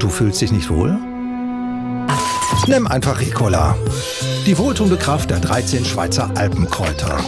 Du fühlst dich nicht wohl? Nimm einfach Ricola. Die wohltuende Kraft der 13 Schweizer Alpenkräuter.